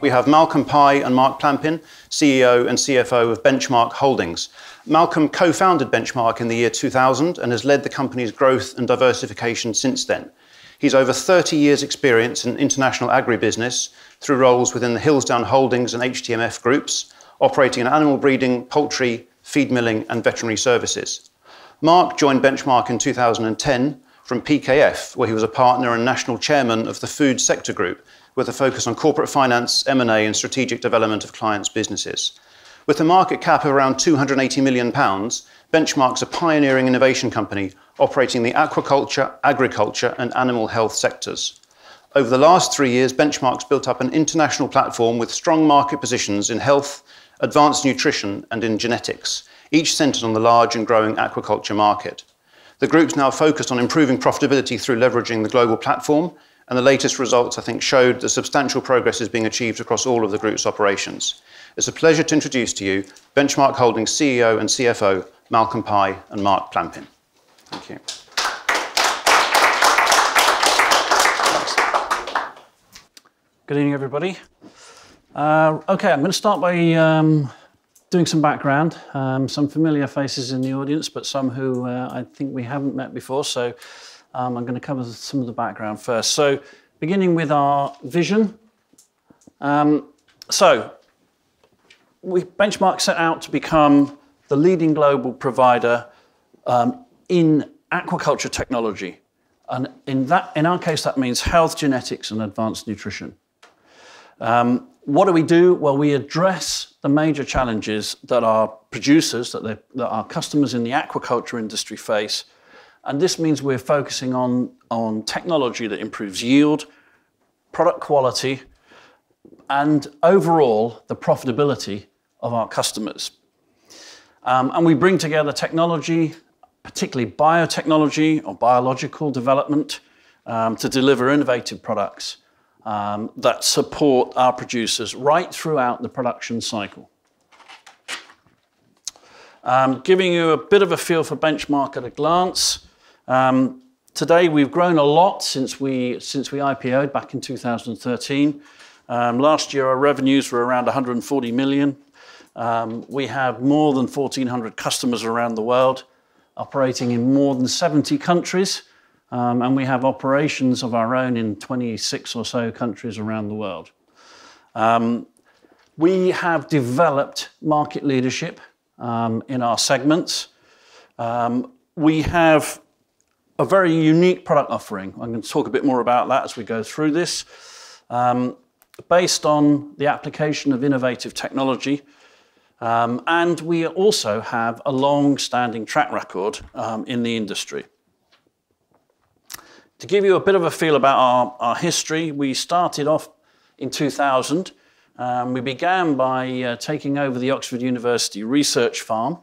we have Malcolm Pye and Mark Plampin, CEO and CFO of Benchmark Holdings. Malcolm co founded Benchmark in the year 2000 and has led the company's growth and diversification since then. He's over 30 years' experience in international agribusiness through roles within the Hillsdown Holdings and HTMF groups, operating in animal breeding, poultry, feed milling, and veterinary services. Mark joined Benchmark in 2010 from PKF, where he was a partner and national chairman of the food sector group, with a focus on corporate finance, M&A, and strategic development of clients' businesses. With a market cap of around 280 million pounds, Benchmark's a pioneering innovation company operating the aquaculture, agriculture, and animal health sectors. Over the last three years, Benchmark's built up an international platform with strong market positions in health, advanced nutrition, and in genetics, each centered on the large and growing aquaculture market. The group's now focused on improving profitability through leveraging the global platform, and the latest results, I think, showed that substantial progress is being achieved across all of the group's operations. It's a pleasure to introduce to you Benchmark Holdings CEO and CFO, Malcolm Pye and Mark Plampin. Thank you. Good evening, everybody. Uh, okay, I'm going to start by um, doing some background. Um, some familiar faces in the audience, but some who uh, I think we haven't met before. So um, I'm going to cover some of the background first. So beginning with our vision. Um, so we benchmark set out to become the leading global provider um, in aquaculture technology. And in, that, in our case, that means health, genetics, and advanced nutrition. Um, what do we do? Well, we address the major challenges that our producers, that, that our customers in the aquaculture industry face. And this means we're focusing on, on technology that improves yield, product quality, and overall the profitability of our customers. Um, and we bring together technology, particularly biotechnology or biological development, um, to deliver innovative products um, that support our producers right throughout the production cycle. Um, giving you a bit of a feel for benchmark at a glance. Um, today we've grown a lot since we, since we IPO'd back in 2013. Um, last year our revenues were around 140 million. Um, we have more than 1,400 customers around the world, operating in more than 70 countries, um, and we have operations of our own in 26 or so countries around the world. Um, we have developed market leadership um, in our segments. Um, we have a very unique product offering. I'm going to talk a bit more about that as we go through this. Um, based on the application of innovative technology, um, and we also have a long-standing track record um, in the industry. To give you a bit of a feel about our, our history, we started off in 2000. Um, we began by uh, taking over the Oxford University research farm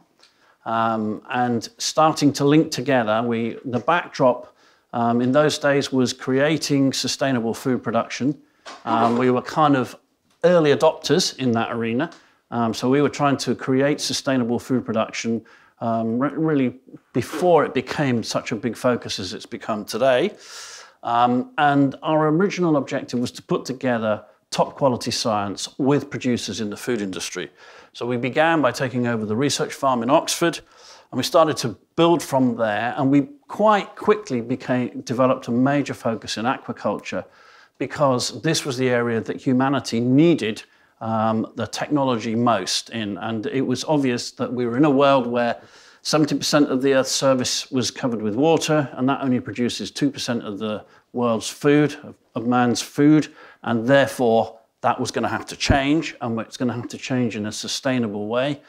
um, and starting to link together. We, the backdrop um, in those days was creating sustainable food production. Um, we were kind of early adopters in that arena. Um, so we were trying to create sustainable food production um, really before it became such a big focus as it's become today. Um, and our original objective was to put together top quality science with producers in the food industry. So we began by taking over the research farm in Oxford, and we started to build from there. And we quite quickly became developed a major focus in aquaculture because this was the area that humanity needed um, the technology most in. And it was obvious that we were in a world where 70% of the Earth's surface was covered with water, and that only produces 2% of the world's food, of, of man's food, and therefore that was going to have to change, and it's going to have to change in a sustainable way.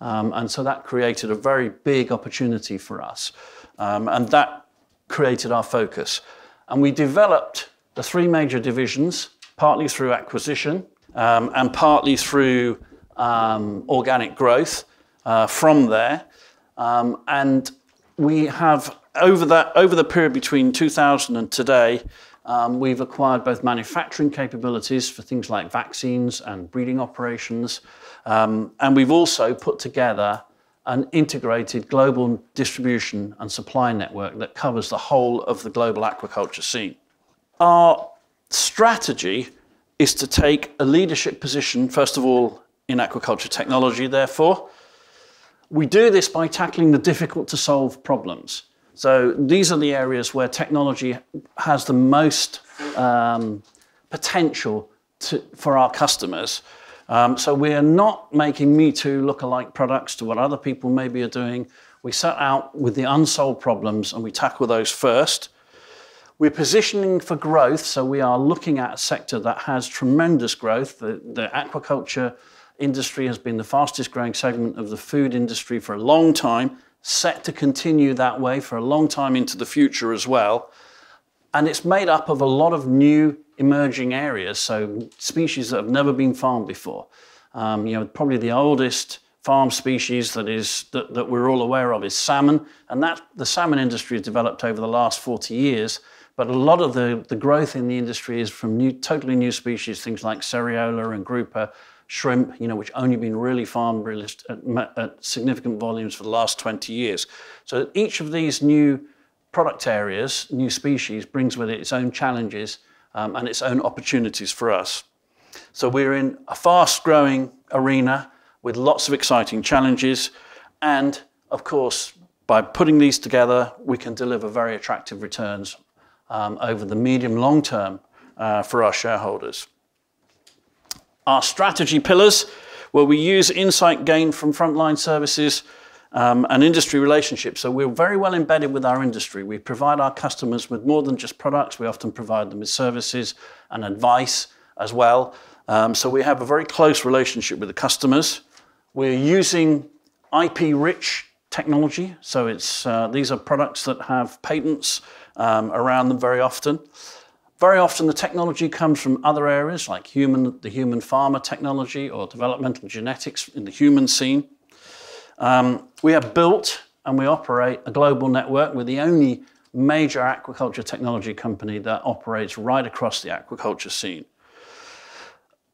Um, and so that created a very big opportunity for us. Um, and that created our focus. And we developed the three major divisions, partly through acquisition, um, and partly through um, organic growth uh, from there. Um, and we have, over, that, over the period between 2000 and today, um, we've acquired both manufacturing capabilities for things like vaccines and breeding operations. Um, and we've also put together an integrated global distribution and supply network that covers the whole of the global aquaculture scene. Our strategy is to take a leadership position, first of all, in aquaculture technology, therefore. We do this by tackling the difficult to solve problems. So these are the areas where technology has the most um, potential to, for our customers. Um, so we are not making Me Too look-alike products to what other people maybe are doing. We set out with the unsolved problems and we tackle those first. We're positioning for growth, so we are looking at a sector that has tremendous growth. The, the aquaculture industry has been the fastest growing segment of the food industry for a long time, set to continue that way for a long time into the future as well. And it's made up of a lot of new emerging areas, so species that have never been farmed before. Um, you know, probably the oldest farm species that is that, that we're all aware of is salmon, and that the salmon industry has developed over the last 40 years. But a lot of the, the growth in the industry is from new, totally new species, things like Seriola and grouper, shrimp, you know, which only been really farmed at, at significant volumes for the last 20 years. So each of these new product areas, new species, brings with it its own challenges um, and its own opportunities for us. So we're in a fast growing arena with lots of exciting challenges. And of course, by putting these together, we can deliver very attractive returns um, over the medium long term uh, for our shareholders. Our strategy pillars, where we use insight gained from frontline services um, and industry relationships. So we're very well embedded with our industry. We provide our customers with more than just products. We often provide them with services and advice as well. Um, so we have a very close relationship with the customers. We're using IP-rich technology. So it's, uh, these are products that have patents um, around them very often. Very often the technology comes from other areas like human, the human pharma technology or developmental genetics in the human scene. Um, we have built and we operate a global network. We're the only major aquaculture technology company that operates right across the aquaculture scene.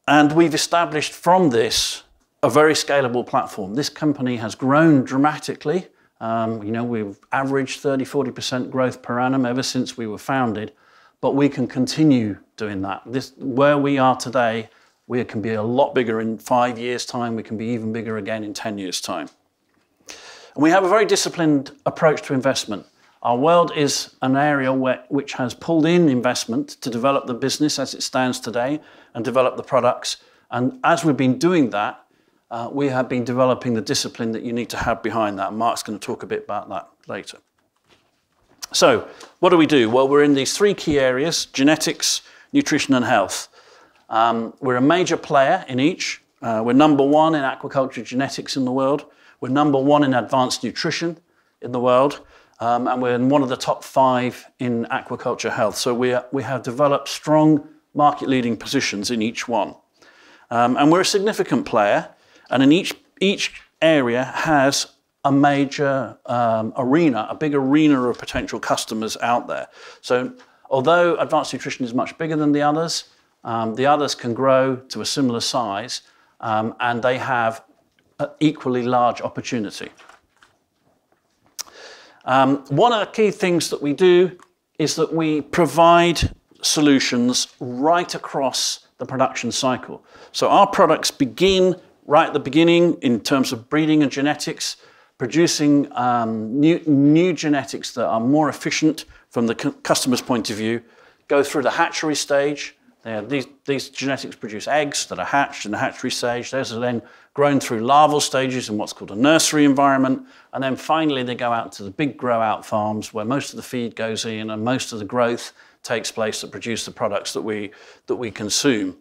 And we've established from this a very scalable platform. This company has grown dramatically. Um, you know, we've averaged 30, 40% growth per annum ever since we were founded, but we can continue doing that. This, where we are today, we can be a lot bigger in five years' time. We can be even bigger again in 10 years' time. And we have a very disciplined approach to investment. Our world is an area where, which has pulled in investment to develop the business as it stands today and develop the products. And as we've been doing that, uh, we have been developing the discipline that you need to have behind that. Mark's going to talk a bit about that later. So, what do we do? Well, we're in these three key areas genetics, nutrition, and health. Um, we're a major player in each. Uh, we're number one in aquaculture genetics in the world. We're number one in advanced nutrition in the world, um, and we're in one of the top five in aquaculture health. So we, are, we have developed strong market leading positions in each one. Um, and we're a significant player, and in each, each area has a major um, arena, a big arena of potential customers out there. So although advanced nutrition is much bigger than the others, um, the others can grow to a similar size, um, and they have equally large opportunity. Um, one of the key things that we do is that we provide solutions right across the production cycle. So our products begin right at the beginning in terms of breeding and genetics, producing um, new, new genetics that are more efficient from the customer's point of view, go through the hatchery stage. These, these genetics produce eggs that are hatched in the hatchery stage. Those are then grown through larval stages in what's called a nursery environment. And then finally, they go out to the big grow out farms where most of the feed goes in and most of the growth takes place that produce the products that we, that we consume.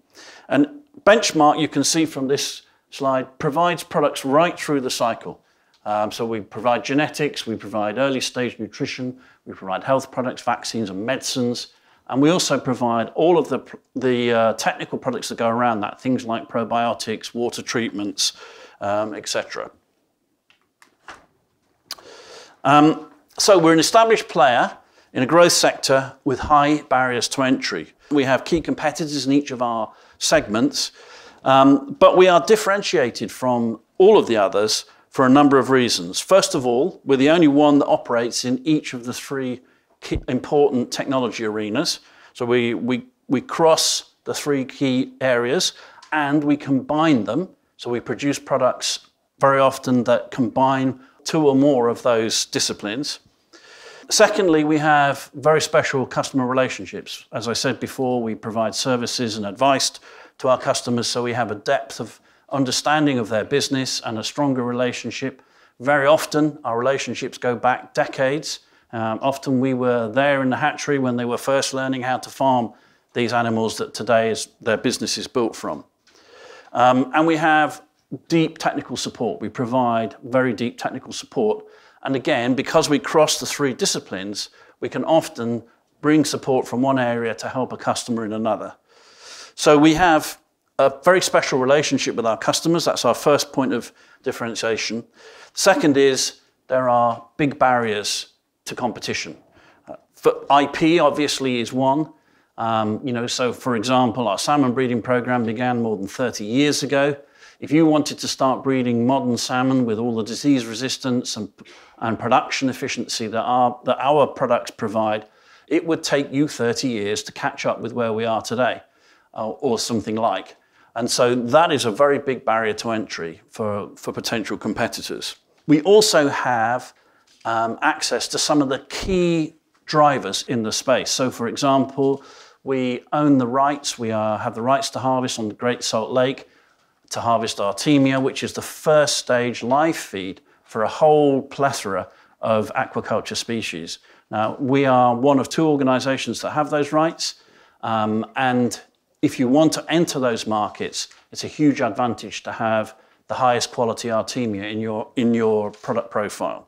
And Benchmark, you can see from this slide, provides products right through the cycle. Um, so we provide genetics, we provide early stage nutrition, we provide health products, vaccines, and medicines. And we also provide all of the, the uh, technical products that go around that, things like probiotics, water treatments, um, etc. Um, so we're an established player in a growth sector with high barriers to entry. We have key competitors in each of our segments, um, but we are differentiated from all of the others for a number of reasons. First of all, we're the only one that operates in each of the three important technology arenas. So we, we, we cross the three key areas, and we combine them. So we produce products very often that combine two or more of those disciplines. Secondly, we have very special customer relationships. As I said before, we provide services and advice to our customers, so we have a depth of understanding of their business and a stronger relationship. Very often, our relationships go back decades. Um, often we were there in the hatchery when they were first learning how to farm these animals that today is, their business is built from. Um, and we have deep technical support. We provide very deep technical support and again, because we cross the three disciplines, we can often bring support from one area to help a customer in another. So we have a very special relationship with our customers. That's our first point of differentiation. Second is there are big barriers to competition. For IP obviously is one. Um, you know, so for example, our salmon breeding program began more than 30 years ago. If you wanted to start breeding modern salmon with all the disease resistance and, and production efficiency that our, that our products provide, it would take you 30 years to catch up with where we are today, uh, or something like. And so that is a very big barrier to entry for, for potential competitors. We also have um, access to some of the key drivers in the space. So, for example, we own the rights, we are, have the rights to harvest on the Great Salt Lake to harvest Artemia, which is the first stage live feed for a whole plethora of aquaculture species. Now, we are one of two organizations that have those rights. Um, and if you want to enter those markets, it's a huge advantage to have the highest quality Artemia in your, in your product profile.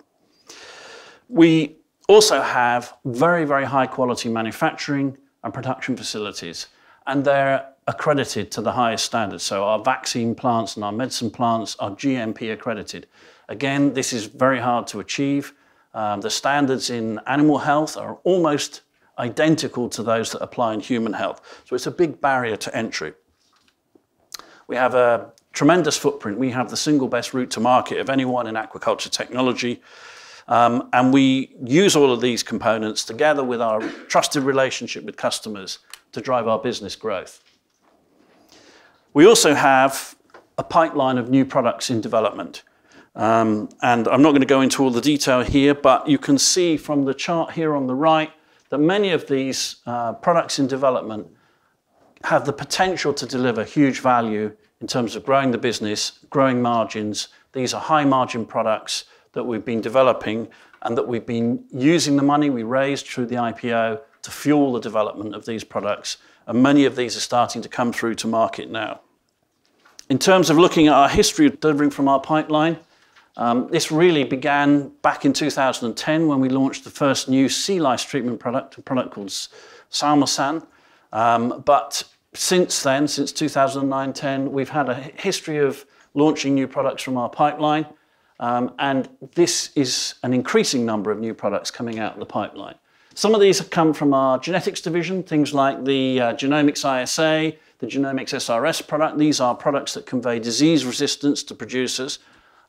We also have very, very high quality manufacturing and production facilities, and they're accredited to the highest standards. So our vaccine plants and our medicine plants are GMP accredited. Again, this is very hard to achieve. Um, the standards in animal health are almost identical to those that apply in human health. So it's a big barrier to entry. We have a tremendous footprint. We have the single best route to market of anyone in aquaculture technology. Um, and we use all of these components together with our trusted relationship with customers to drive our business growth. We also have a pipeline of new products in development. Um, and I'm not going to go into all the detail here, but you can see from the chart here on the right that many of these uh, products in development have the potential to deliver huge value in terms of growing the business, growing margins. These are high margin products that we've been developing and that we've been using the money we raised through the IPO to fuel the development of these products. And many of these are starting to come through to market now. In terms of looking at our history of delivering from our pipeline, um, this really began back in 2010 when we launched the first new sea lice treatment product, a product called Salmosan. Um, but since then, since 2009-10, we've had a history of launching new products from our pipeline. Um, and this is an increasing number of new products coming out of the pipeline. Some of these have come from our genetics division, things like the uh, Genomics ISA, the Genomics SRS product. These are products that convey disease resistance to producers.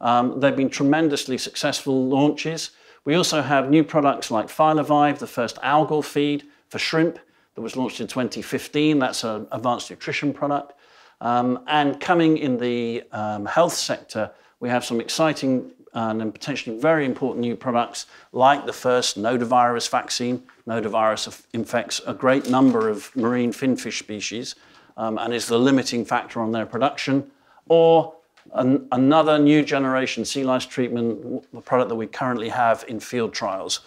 Um, they've been tremendously successful launches. We also have new products like Filovive, the first algal feed for shrimp that was launched in 2015. That's an advanced nutrition product. Um, and coming in the um, health sector, we have some exciting and potentially very important new products like the first nodavirus vaccine. Nodavirus infects a great number of marine finfish species um, and is the limiting factor on their production. Or an, another new generation sea lice treatment, the product that we currently have in field trials.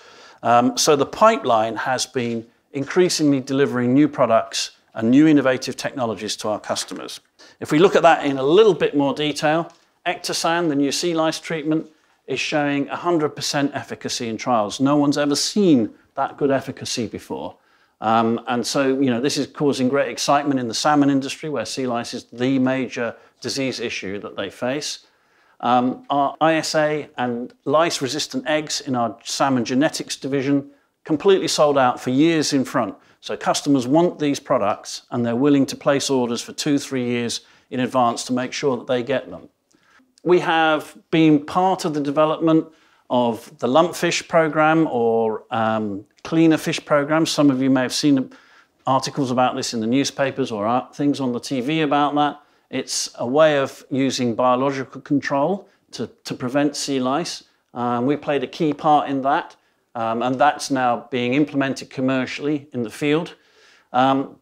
Um, so the pipeline has been increasingly delivering new products and new innovative technologies to our customers. If we look at that in a little bit more detail, Ectosan, the new sea lice treatment, is showing 100% efficacy in trials. No one's ever seen that good efficacy before. Um, and so, you know, this is causing great excitement in the salmon industry, where sea lice is the major disease issue that they face. Um, our ISA and lice-resistant eggs in our salmon genetics division completely sold out for years in front. So customers want these products, and they're willing to place orders for two, three years in advance to make sure that they get them. We have been part of the development of the lumpfish program or um, cleaner fish program. Some of you may have seen articles about this in the newspapers or things on the TV about that. It's a way of using biological control to, to prevent sea lice. Um, we played a key part in that, um, and that's now being implemented commercially in the field. Um,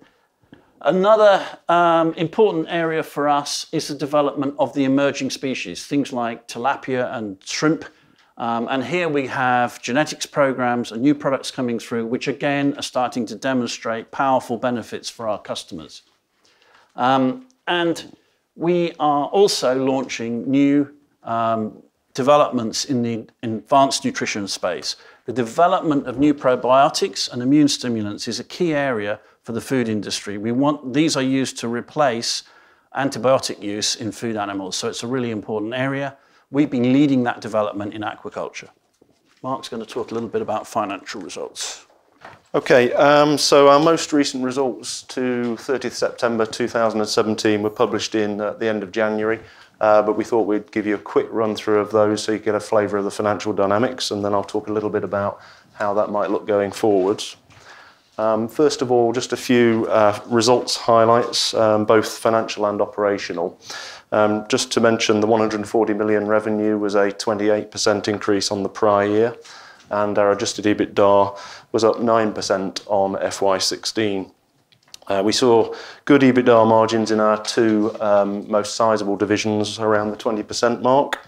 another um, important area for us is the development of the emerging species, things like tilapia and shrimp. Um, and here we have genetics programs and new products coming through, which again are starting to demonstrate powerful benefits for our customers. Um, and we are also launching new um, developments in the advanced nutrition space. The development of new probiotics and immune stimulants is a key area for the food industry. We want, these are used to replace antibiotic use in food animals, so it's a really important area. We've been leading that development in aquaculture. Mark's going to talk a little bit about financial results. Okay, um, so our most recent results to 30th September 2017 were published in uh, the end of January, uh, but we thought we'd give you a quick run through of those so you get a flavour of the financial dynamics, and then I'll talk a little bit about how that might look going forwards. Um, first of all, just a few uh, results highlights, um, both financial and operational. Um, just to mention, the 140 million revenue was a 28% increase on the prior year and our adjusted EBITDA was up 9% on FY16. Uh, we saw good EBITDA margins in our two um, most sizable divisions around the 20% mark.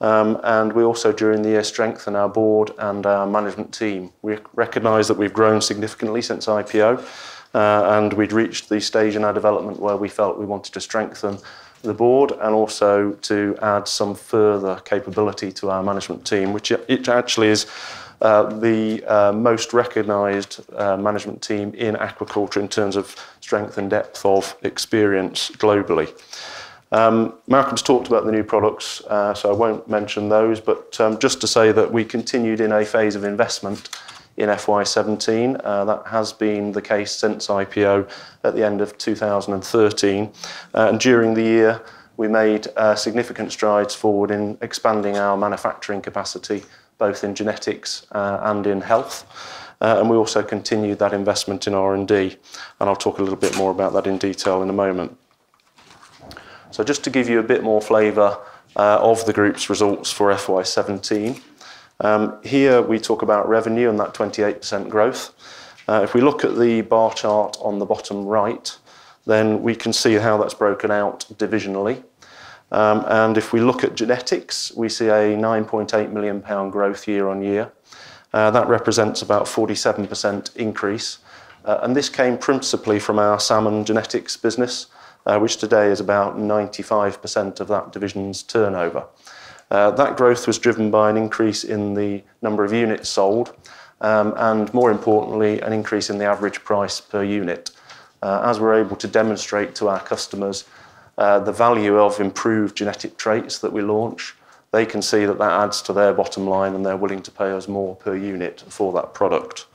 Um, and we also, during the year, strengthened our board and our management team. We recognise that we've grown significantly since IPO, uh, and we'd reached the stage in our development where we felt we wanted to strengthen the board and also to add some further capability to our management team, which it actually is uh, the uh, most recognised uh, management team in aquaculture in terms of strength and depth of experience globally. Um, Malcolm's talked about the new products, uh, so I won't mention those, but um, just to say that we continued in a phase of investment in FY17. Uh, that has been the case since IPO at the end of 2013. Uh, and during the year, we made significant strides forward in expanding our manufacturing capacity, both in genetics uh, and in health. Uh, and we also continued that investment in R&D. And I'll talk a little bit more about that in detail in a moment. So just to give you a bit more flavour uh, of the group's results for FY17, um, here we talk about revenue and that 28% growth. If we look at the bar chart on the bottom right, then we can see how that's broken out divisionally. Um, and if we look at genetics, we see a 9.8 million pound growth year on year. Uh, that represents about 47% increase. Uh, and this came principally from our salmon genetics business, uh, which today is about 95% of that division's turnover. Uh, that growth was driven by an increase in the number of units sold um, and, more importantly, an increase in the average price per unit. Uh, as we're able to demonstrate to our customers uh, the value of improved genetic traits that we launch, they can see that that adds to their bottom line and they're willing to pay us more per unit for that product.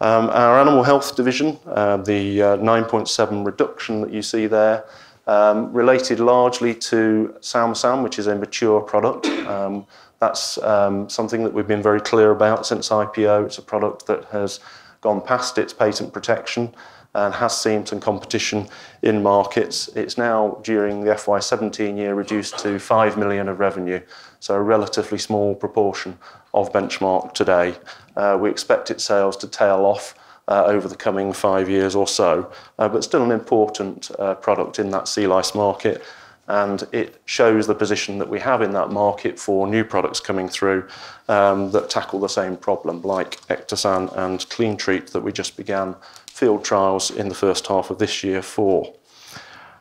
Um, our animal health division, uh, the uh, 9.7 reduction that you see there, um, related largely to Salmosan, which is a mature product. Um, that's um, something that we've been very clear about since IPO. It's a product that has gone past its patent protection and has seen some competition in markets. It's now, during the FY17 year, reduced to 5 million of revenue, so a relatively small proportion of benchmark today. Uh, we expect its sales to tail off uh, over the coming five years or so, uh, but still an important product in that sea lice market. And it shows the position that we have in that market for new products coming through um, that tackle the same problem, like Ectosan and CleanTreat that we just began field trials in the first half of this year for.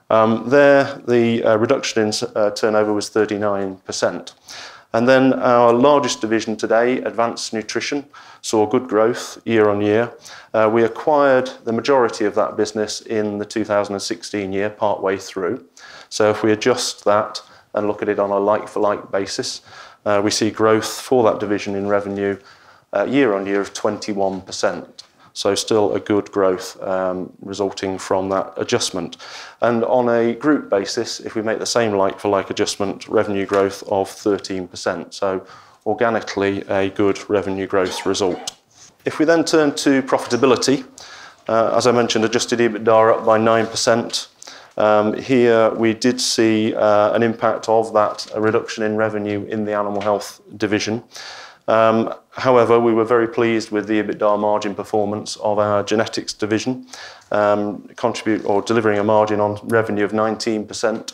Um, there, the uh, reduction in uh, turnover was 39%. And then our largest division today, Advanced Nutrition, saw good growth year on year. Uh, we acquired the majority of that business in the 2016 year, part way through. So if we adjust that and look at it on a like-for-like basis, uh, we see growth for that division in revenue uh, year on year of 21%. So still a good growth um, resulting from that adjustment. And on a group basis, if we make the same like-for-like adjustment, revenue growth of 13%. So organically, a good revenue growth result. If we then turn to profitability, uh, As I mentioned, adjusted EBITDA up by 9%. Um, here we did see uh, an impact of that, a reduction in revenue in the animal health division. Um, however, we were very pleased with the EBITDA margin performance of our genetics division, um, or delivering a margin on revenue of 19%,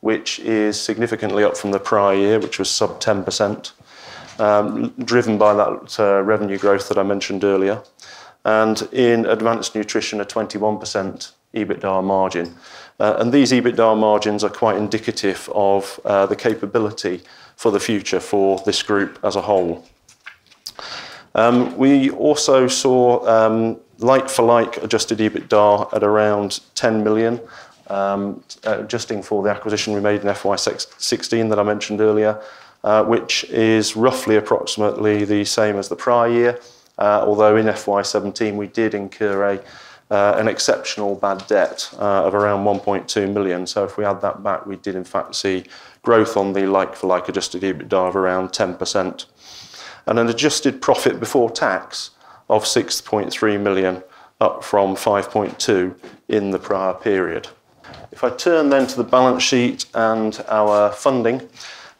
which is significantly up from the prior year, which was sub 10%, um, driven by that uh, revenue growth that I mentioned earlier. And in advanced nutrition, a 21% EBITDA margin. Uh, and these EBITDA margins are quite indicative of uh, the capability for the future for this group as a whole. Um, we also saw um, like-for-like adjusted EBITDA at around 10 million, um, adjusting for the acquisition we made in FY 2016 that I mentioned earlier, uh, which is roughly approximately the same as the prior year. Although in FY 2017 we did incur Uh, an exceptional bad debt uh, of around 1.2 million. So If we add that back, we did in fact see growth on the like-for-like adjusted EBITDA of around 10%. And an adjusted profit before tax of 6.3 million, up from 5.2 in the prior period. If I turn then to the balance sheet and our funding,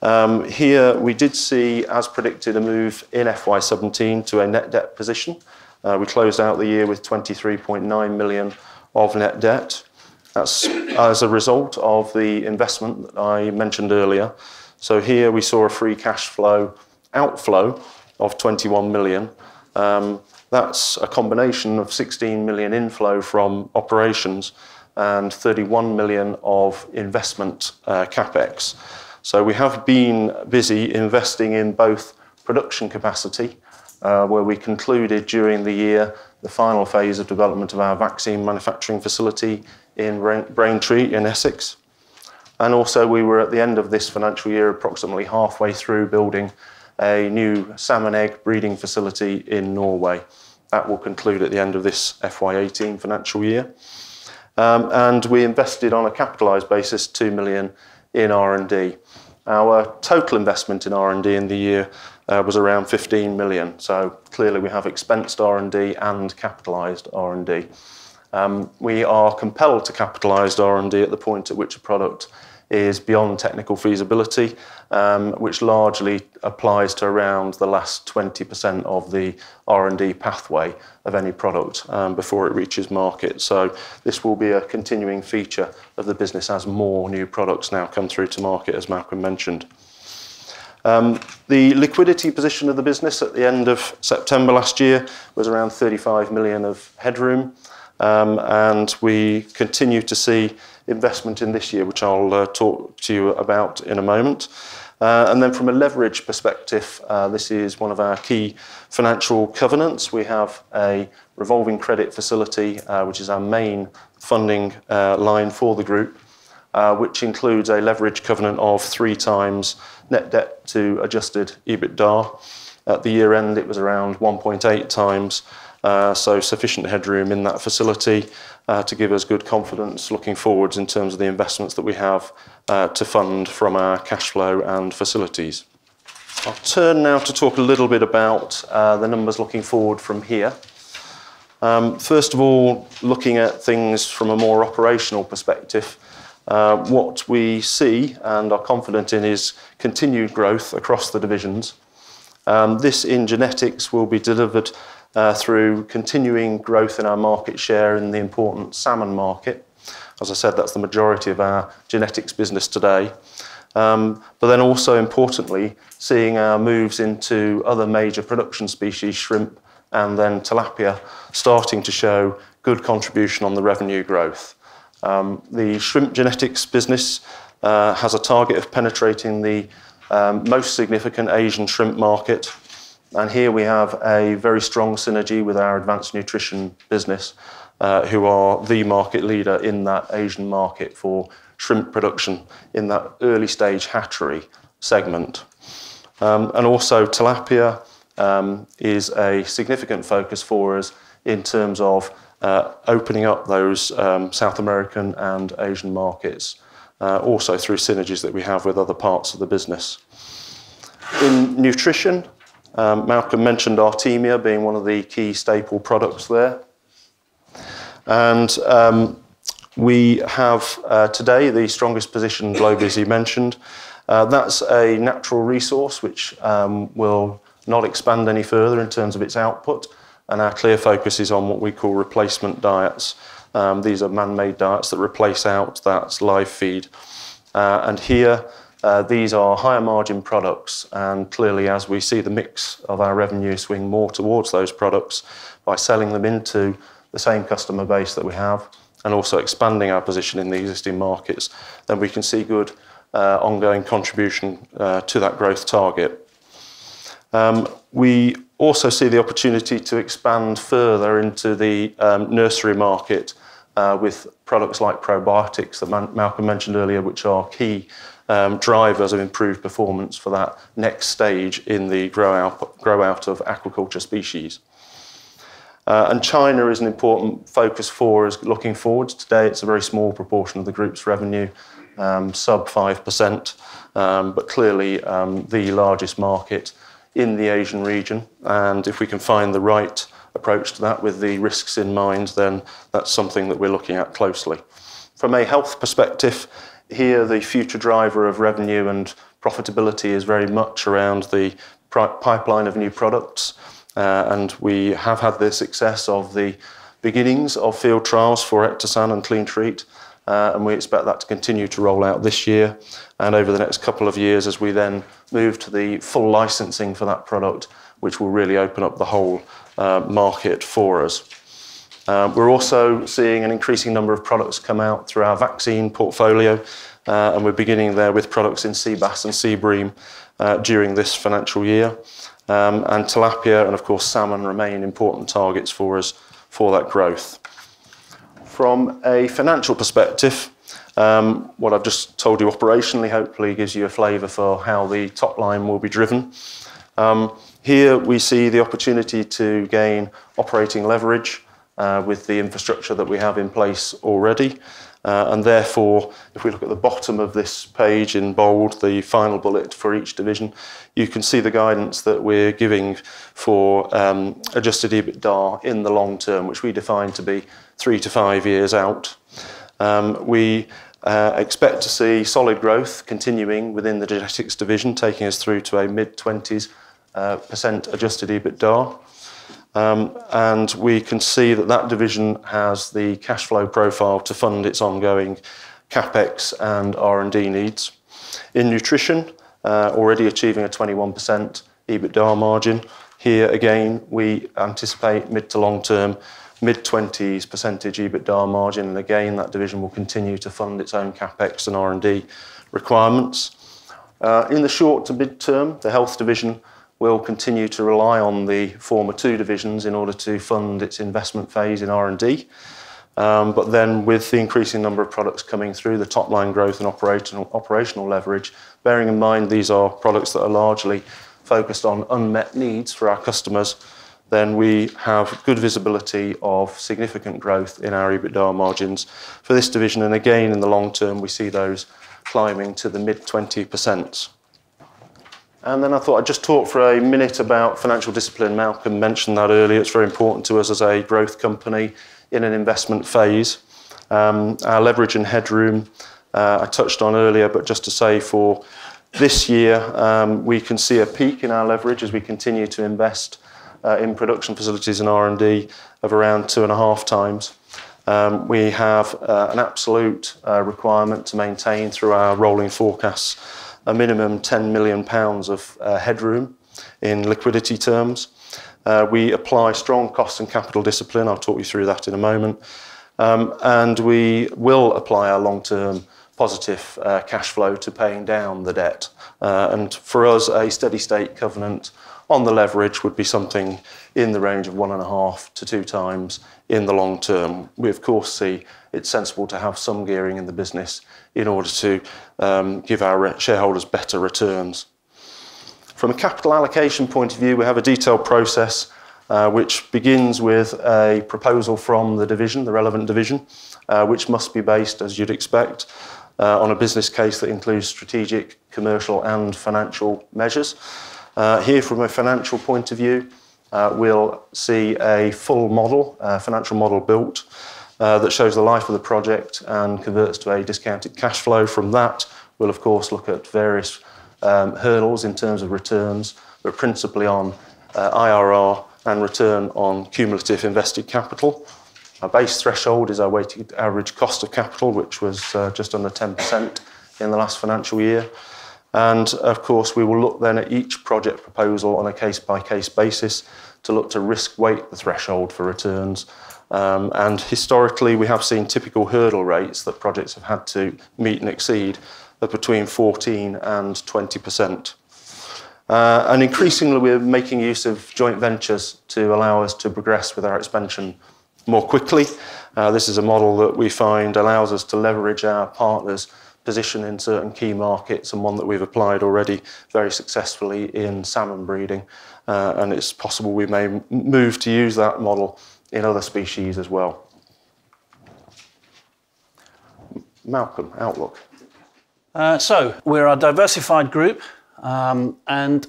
um, here we did see, as predicted, a move in FY17 to a net debt position. Uh, we closed out the year with 23.9 million of net debt. That's as a result of the investment that I mentioned earlier. So here we saw a free cash flow outflow of 21 million. Um, that's a combination of 16 million inflow from operations and 31 million of investment uh, CapEx. So we have been busy investing in both production capacity, Uh, where we concluded during the year the final phase of development of our vaccine manufacturing facility in Braintree in Essex. And also we were at the end of this financial year, approximately halfway through building a new salmon egg breeding facility in Norway. That will conclude at the end of this FY18 financial year. Um, and we invested on a capitalized basis 2 million in R&D. Our total investment in R&D in the year Uh, was around 15 million. So Clearly we have expensed R&D and capitalized R&D. Um, we are compelled to capitalize R&D at the point at which a product is beyond technical feasibility, um, which largely applies to around the last 20% of the R&D pathway of any product um, before it reaches market. So this will be a continuing feature of the business as more new products now come through to market, as Malcolm mentioned. The liquidity position of the business at the end of September last year was around 35 million of headroom. Um, and we continue to see investment in this year, which I'll uh, talk to you about in a moment. Uh, and then from a leverage perspective, uh, this is one of our key financial covenants. We have a revolving credit facility, which is our main funding line for the group, which includes a leverage covenant of 3x net debt to adjusted EBITDA. At the year-end, it was around 1.8x, uh, so sufficient headroom in that facility uh, to give us good confidence looking forwards in terms of the investments that we have uh, to fund from our cash flow and facilities. I'll turn now to talk a little bit about the numbers looking forward from here. Um, first of all, looking at things from a more operational perspective, Uh, what we see and are confident in is continued growth across the divisions. Um, this in genetics will be delivered uh, through continuing growth in our market share in the important salmon market. As I said, that's the majority of our genetics business today. Um, but then also importantly, seeing our moves into other major production species, shrimp and then tilapia, starting to show good contribution on the revenue growth. Um, the shrimp genetics business uh, has a target of penetrating the um, most significant Asian shrimp market. And here we have a very strong synergy with our advanced nutrition business, uh, who are the market leader in that Asian market for shrimp production in that early stage hatchery segment. Um, and also tilapia is a significant focus for us in terms of opening up those South American and Asian markets, also through synergies that we have with other parts of the business. In nutrition, Malcolm mentioned Artemia being one of the key staple products there. And um, we have uh, today the strongest position globally, as you mentioned. Uh, that's a natural resource which um, will not expand any further in terms of its output, and our clear focus is on what we call replacement diets. Um, these are man-made diets that replace out that live feed. Uh, and here, uh, these are higher margin products, and clearly, as we see the mix of our revenue swing more towards those products by selling them into the same customer base that we have, and also expanding our position in the existing markets, then we can see good uh, ongoing contribution uh, to that growth target. Um, we also see the opportunity to expand further into the um, nursery market uh, with products like probiotics that Malcolm mentioned earlier, which are key um, drivers of improved performance for that next stage in the grow out, grow out of aquaculture species. Uh, and China is an important focus for us looking forward. Today, it's a very small proportion of the group's revenue, um, sub 5%, um, but clearly um, the largest market in the Asian region. And if we can find the right approach to that with the risks in mind, then that's something that we're looking at closely. From a health perspective, here the future driver of revenue and profitability is very much around the pipeline of new products. Uh, and we have had the success of the beginnings of field trials for Ectosan and CleanTreat. Uh, and we expect that to continue to roll out this year and over the next couple of years as we then move to the full licensing for that product, which will really open up the whole uh, market for us. Uh, we're also seeing an increasing number of products come out through our vaccine portfolio, and we're beginning there with products in sea bass and sea bream uh, during this financial year. Um, and tilapia and, of course, salmon remain important targets for us for that growth. From a financial perspective, um, what I've just told you operationally hopefully gives you a flavour for how the top line will be driven. Um, here we see the opportunity to gain operating leverage uh, with the infrastructure that we have in place already. Uh, and therefore, if we look at the bottom of this page in bold, the final bullet for each division, you can see the guidance that we're giving for um, adjusted EBITDA in the long term, which we define to be three to five years out. Um, we uh, expect to see solid growth continuing within the genetics division, taking us through to a mid-20s uh, percent adjusted EBITDA. Um, and we can see that that division has the cash flow profile to fund its ongoing CapEx and R&D needs. In nutrition, uh, already achieving a 21% EBITDA margin. Here again, we anticipate mid to long term mid-20s percentage EBITDA margin, and again, that division will continue to fund its own CapEx and R&D requirements. Uh, in the short to mid-term, the health division will continue to rely on the former two divisions in order to fund its investment phase in R&D. Um, but then with the increasing number of products coming through, the top line growth and operational, operational leverage, bearing in mind these are products that are largely focused on unmet needs for our customers, then we have good visibility of significant growth in our EBITDA margins for this division. And again, in the long term, we see those climbing to the mid 20%. And then I thought I'd just talk for a minute about financial discipline. Malcolm mentioned that earlier. It's very important to us as a growth company in an investment phase. Um, our leverage and headroom uh, I touched on earlier, but just to say for this year, um, we can see a peak in our leverage as we continue to invest uh, in production facilities and R&D of around two and a half times. Um, we have uh, an absolute uh, requirement to maintain through our rolling forecasts a minimum 10 million pounds of uh, headroom in liquidity terms. Uh, we apply strong cost and capital discipline. I'll talk you through that in a moment. Um, and we will apply our long-term positive uh, cash flow to paying down the debt. Uh, and for us, a steady state covenant on the leverage would be something in the range of one and a half to two times in the long term. We, of course, see it's sensible to have some gearing in the business in order to um, give our shareholders better returns. From a capital allocation point of view, we have a detailed process uh, which begins with a proposal from the division, the relevant division, uh, which must be based, as you'd expect, uh, on a business case that includes strategic, commercial, and financial measures. Uh, here, from a financial point of view, uh, we'll see a full model, uh, financial model built. that shows the life of the project and converts to a discounted cash flow. From that, we'll of course look at various hurdles in terms of returns, but principally on IRR and return on cumulative invested capital. Our base threshold is our weighted average cost of capital, which was just under 10% in the last financial year. And of course, we will look then at each project proposal on a case-by-case basis to look to risk weight the threshold for returns. Um, and historically, we have seen typical hurdle rates that projects have had to meet and exceed of between 14 and 20%. Uh, and increasingly, we're making use of joint ventures to allow us to progress with our expansion more quickly. Uh, this is a model that we find allows us to leverage our partners' position in certain key markets and one that we've applied already very successfully in salmon breeding. Uh, and it's possible we may move to use that model in other species as well. Malcolm, outlook. Uh, so we're a diversified group, um, and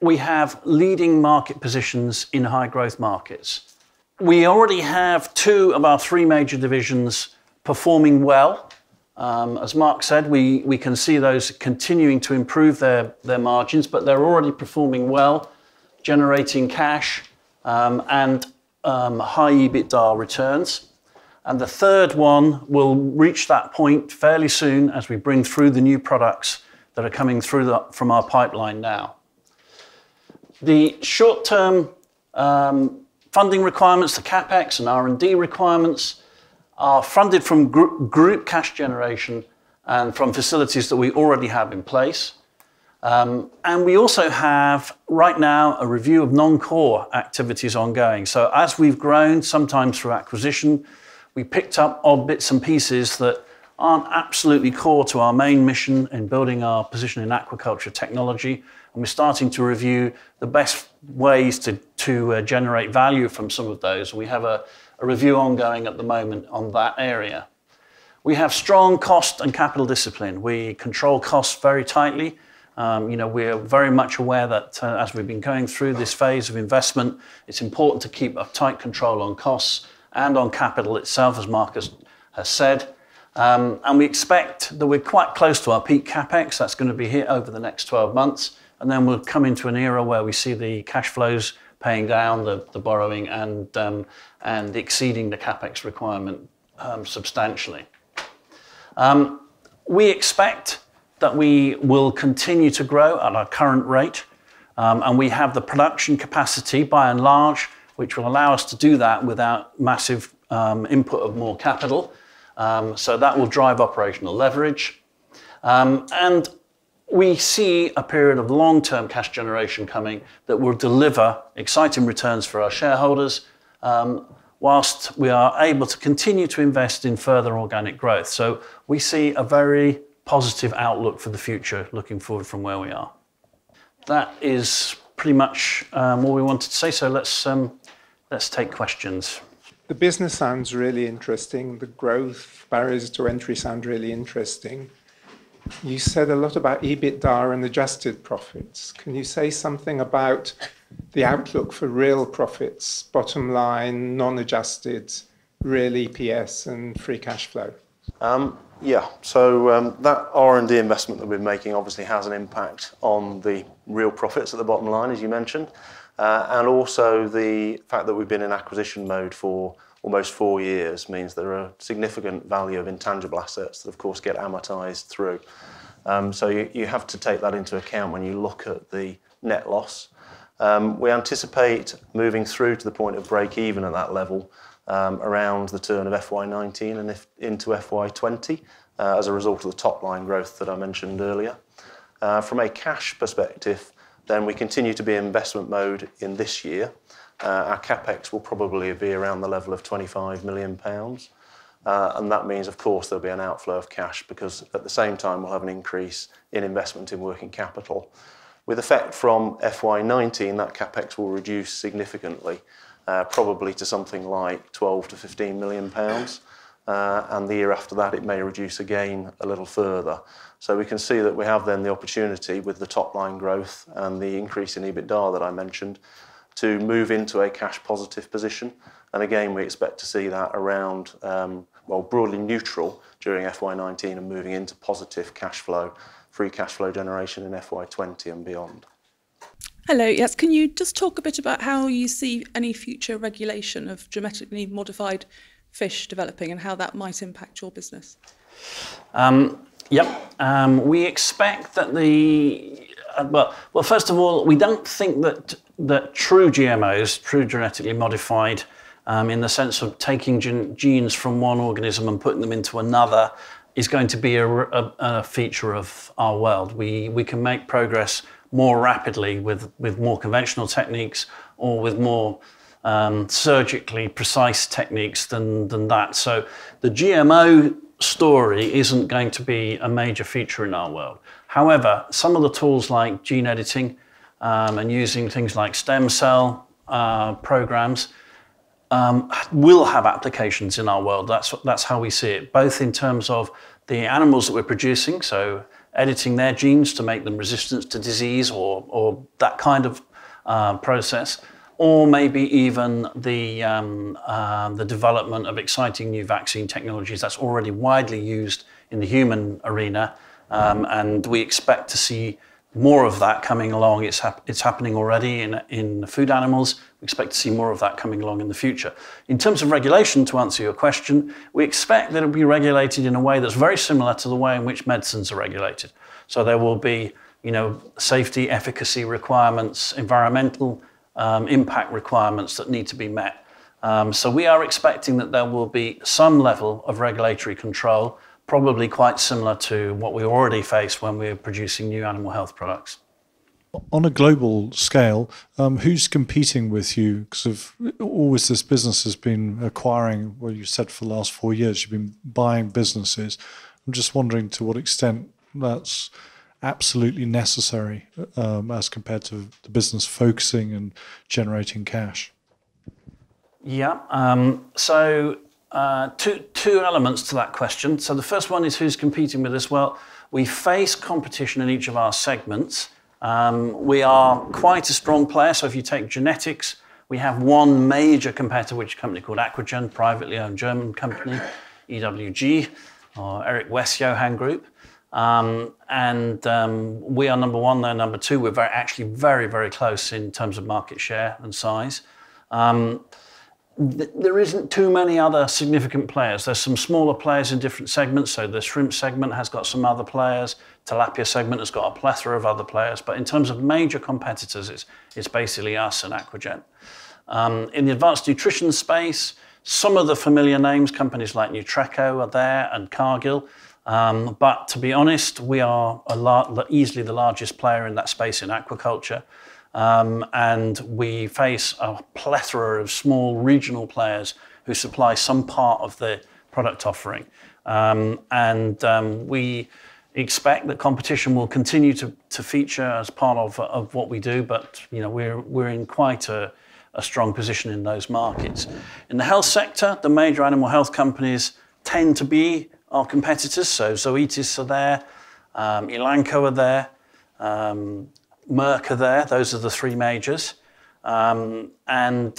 we have leading market positions in high-growth markets. We already have two of our three major divisions performing well. Um, as Mark said, we we can see those continuing to improve their margins, but they're already performing well, generating cash, um, and um, high EBITDA returns. And the third one will reach that point fairly soon as we bring through the new products that are coming through from our pipeline now. The short-term funding requirements, the CapEx and R&D requirements, are funded from group cash generation and from facilities that we already have in place. Um, and we also have, right now, a review of non-core activities ongoing. So as we've grown, sometimes through acquisition, we picked up odd bits and pieces that aren't absolutely core to our main mission in building our position in aquaculture technology, and we're starting to review the best ways to to uh, generate value from some of those. We have a review ongoing at the moment on that area. We have strong cost and capital discipline. We control costs very tightly. Um, you know, We're very much aware that uh, as we've been going through this phase of investment, it's important to keep a tight control on costs and on capital itself, as Mark has said. Um, and we expect that we're quite close to our peak CapEx. That's going to be hit over the next 12 months, and then we'll come into an era where we see the cash flows paying down the borrowing and um, and exceeding the CapEx requirement um, substantially. Um, we expect that we will continue to grow at our current rate, and we have the production capacity, by and large, which will allow us to do that without massive input of more capital. So that will drive operational leverage. We see a period of long-term cash generation coming that will deliver exciting returns for our shareholders, whilst we are able to continue to invest in further organic growth. So we see a very positive outlook for the future looking forward from where we are. That is pretty much all we wanted to say. So let's um let's take questions. The business sounds really interesting. The growth barriers to entry sound really interesting. You said a lot about EBITDA and adjusted profits. Can you say something about the outlook for real profits, bottom line, non-adjusted, real EPS, and free cash flow? Um, yeah. So um, that R&D investment that we're making obviously has an impact on the real profits at the bottom line, as you mentioned. Uh, and also the fact that we've been in acquisition mode for almost four years means there are significant value of intangible assets that, of course, get amortized through. Um, so you have to take that into account when you look at the net loss. Um, we anticipate moving through to the point of break even at that level um, around the turn of FY19 and into FY 2020 uh, as a result of the top-line growth that I mentioned earlier. Uh, from a cash perspective, we continue to be in investment mode in this year. Uh, our CapEx will probably be around the level of 25 million pounds. Uh, and that means, of course, there'll be an outflow of cash because at the same time, we'll have an increase in investment in working capital. With effect from FY 2019, that CapEx will reduce significantly, uh, probably to something like 12 million-15 million pounds. Uh, and the year after that, it may reduce again a little further. So we can see that we have then the opportunity with the top-line growth and the increase in EBITDA that I mentioned to move into a cash positive position. And again, we expect to see that around, um, well, broadly neutral during FY 2019 and moving into positive cash flow, free cash flow generation in FY 2020 and beyond. Hello. Yes, can you just talk a bit about how you see any future regulation of genetically modified fish developing and how that might impact your business? Um, yep. Um, we expect that the... Uh, well, well, first of all, we don't think that that true GMOs, true genetically modified, um, in the sense of taking genes from one organism and putting them into another, is going to be a feature of our world. We we can make progress more rapidly with with more conventional techniques or with more Um, surgically precise techniques than than that. So the GMO story isn't going to be a major feature in our world. However, some of the tools like gene editing um, and using things like stem cell uh, programs um, will have applications in our world. That's that's how we see it, both in terms of the animals that we're producing, so editing their genes to make them resistant to disease or that kind of uh, process, or maybe even um, uh, the development of exciting new vaccine technologies that's already widely used in the human arena. Um, and we expect to see more of that coming along. It's happening already in food animals. We expect to see more of that coming along in the future. In terms of regulation, to answer your question, we expect that it'll be regulated in a way that's very similar to the way in which medicines are regulated. So there will be, you know, safety, efficacy requirements, environmental Um, impact requirements that need to be met. Um, so we are expecting that there will be some level of regulatory control, probably quite similar to what we already face when we're producing new animal health products. On a global scale, um, who's competing with you? 'Cause always this business has been acquiring, well, you said for the last four years, you've been buying businesses. I'm just wondering to what extent that's absolutely necessary, um, as compared to the business focusing and generating cash. Yeah. Um, so, uh, two two elements to that question. So the first one is who's competing with us? Well, we face competition in each of our segments. Um, we are quite a strong player. So if you take genetics, we have one major competitor, which is a company called Aquagen, privately owned German company, EWG, or Erich Wesjohann Group. Um, and um, we are number one, they're number two. We're actually very, very close in terms of market share and size. Um, there isn't too many other significant players. There's some smaller players in different segments, so the shrimp segment has got some other players. Tilapia segment has got a plethora of other players, but in terms of major competitors, it's it's basically us and Aquagen. In the advanced nutrition space, some of the familiar names, companies like Nutreco are there, and Cargill. Um, but to be honest, we are easily the largest player in that space in aquaculture. Um, and we face a plethora of small regional players who supply some part of the product offering. Um, and we expect that competition will continue to feature as part of what we do, but, you know, we're in quite a strong position in those markets. In the health sector, the major animal health companies tend to be our competitors, so Zoetis are there, um, Elanco are there, um, Merck are there. Those are the three majors. Um, and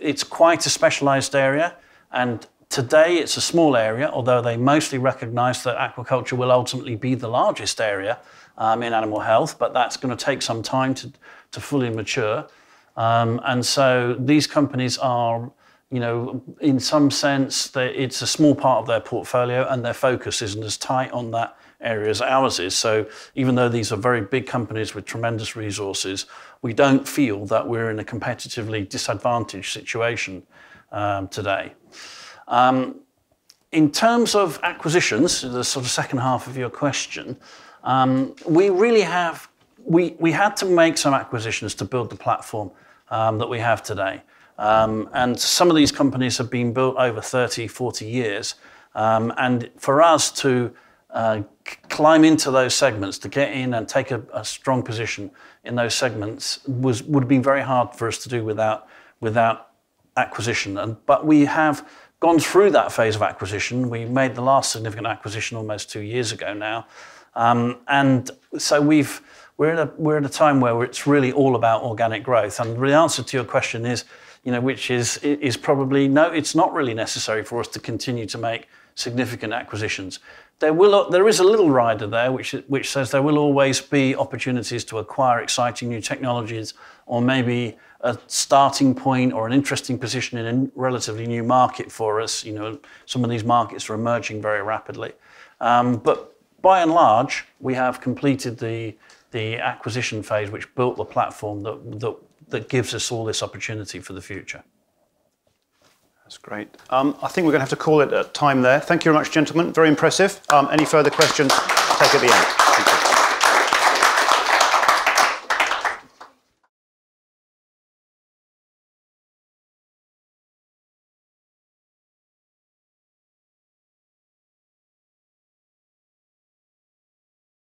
it's quite a specialized area, and today it's a small area, although they mostly recognize that aquaculture will ultimately be the largest area in animal health, but that's gonna take some time to fully mature. And so these companies are, you know, in some sense, it's a small part of their portfolio, and their focus isn't as tight on that area as ours is. So even though these are very big companies with tremendous resources, we don't feel that we're in a competitively disadvantaged situation um, today. Um, in terms of acquisitions, the sort of second half of your question, um, we really have... We had to make some acquisitions to build the platform that we have today. Um, and some of these companies have been built over 30, 40 years. Um, and for us to uh, climb into those segments, to get in and take a strong position in those segments would have been very hard for us to do without without acquisition. And but we have gone through that phase of acquisition. We made the last significant acquisition almost two years ago now. Um, and so we've we're at a, we're at a time where it's really all about organic growth. And the answer to your question is, you know, which is is probably no, it's not really necessary for us to continue to make significant acquisitions. There will there is a little rider there which which says there will always be opportunities to acquire exciting new technologies or maybe a starting point or an interesting position in a relatively new market for us. You know, some of these markets are emerging very rapidly. Um, but by and large, we have completed the the acquisition phase, which built the platform that, that, that gives us all this opportunity for the future. That's great. Um, I think we're going to have to call it a time there. Thank you very much, gentlemen. Very impressive. Um, any further questions? Take at the end.